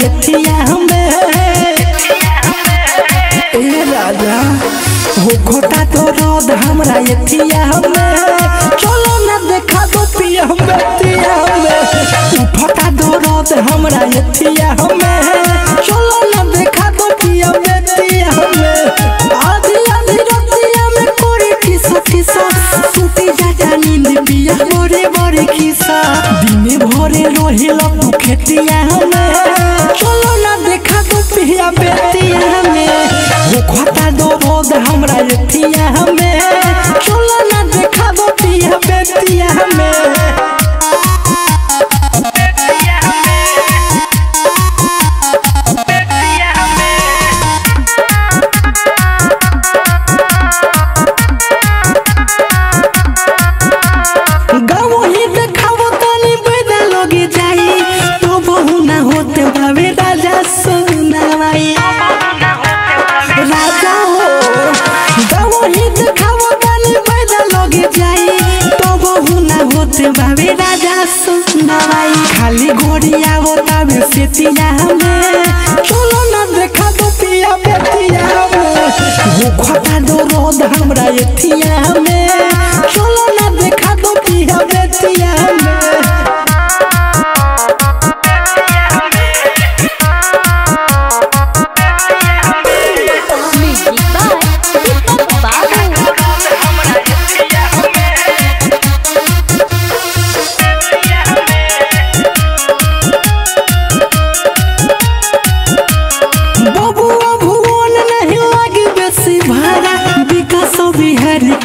एथिया हमें ए राजा, हो खोटा तो रोद हमरा एथिया हमें चलो ना देखा दो पिया हमें एथिया हमें उठता दो रोद हमरा एथिया हमें चलो ना देखा दो पिया एथिया हमें आधी आधी रतिया में, कोरी किसा किसा टूटी जाता खेतिया हमें चलो ना देखा दो पिया बेतिया हमें होते भावे राजा सुनावाई खाली घोड़ी आवो तबे सेतिया हमें। चलो ना देखा दो पिया बेतिया हमें। वो खता दो रोद हमरा एथिया हमें।